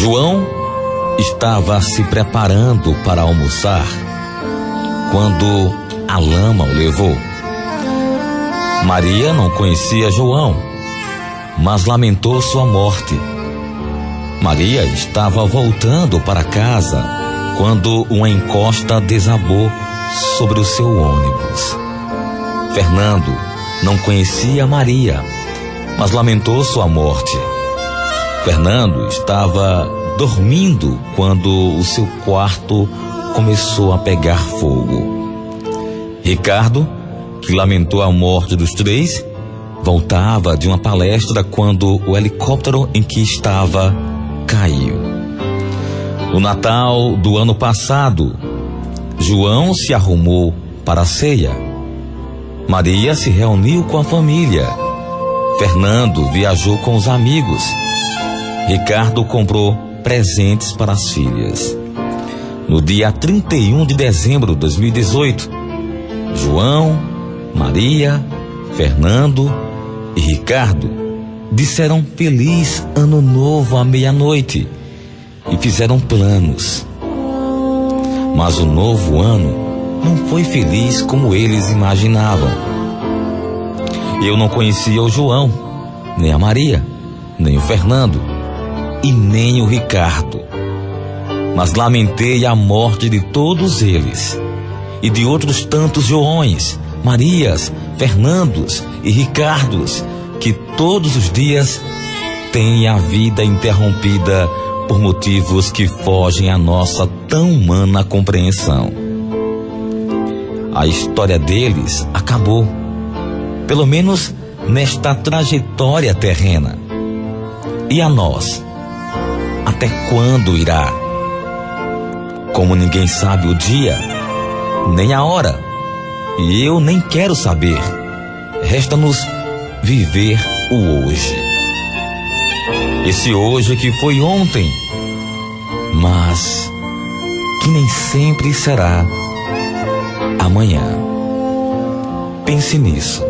João estava se preparando para almoçar quando a lama o levou. Maria não conhecia João, mas lamentou sua morte. Maria estava voltando para casa quando uma encosta desabou sobre o seu ônibus. Fernando não conhecia Maria, mas lamentou sua morte. Fernando estava dormindo quando o seu quarto começou a pegar fogo. Ricardo, que lamentou a morte dos três, voltava de uma palestra quando o helicóptero em que estava caiu. No Natal do ano passado, João se arrumou para a ceia. Maria se reuniu com a família. Fernando viajou com os amigos. Ricardo comprou presentes para as filhas. No dia 31 de dezembro de 2018, João, Maria, Fernando e Ricardo disseram feliz ano novo à meia-noite e fizeram planos. Mas o novo ano não foi feliz como eles imaginavam. Eu não conhecia o João, nem a Maria, nem o Fernando e nem o Ricardo. Mas lamentei a morte de todos eles e de outros tantos Joões, Marias, Fernandos e Ricardos que todos os dias têm a vida interrompida por motivos que fogem à nossa tão humana compreensão. A história deles acabou, pelo menos nesta trajetória terrena. E a nós? Até quando irá? Como ninguém sabe o dia, nem a hora, e eu nem quero saber, resta-nos viver o hoje. Esse hoje que foi ontem, mas que nem sempre será amanhã. Pense nisso.